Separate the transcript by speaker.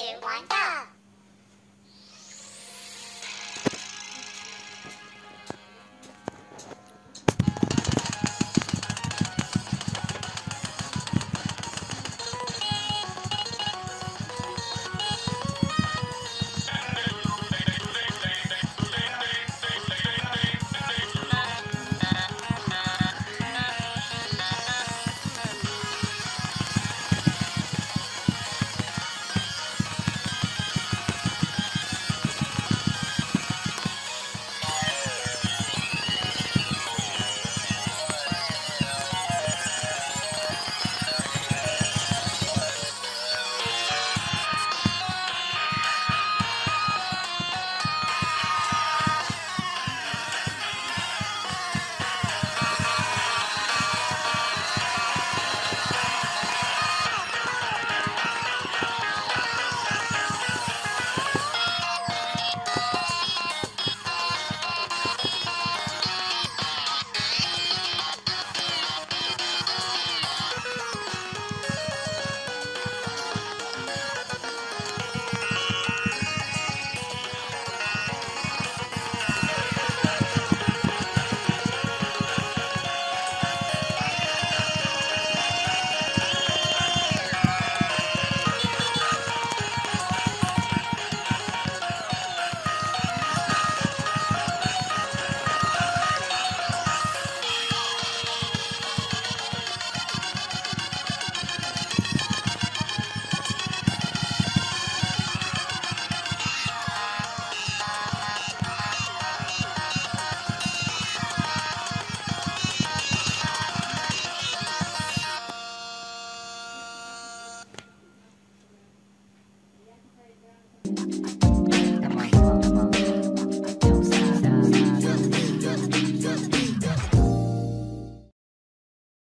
Speaker 1: two, one, go!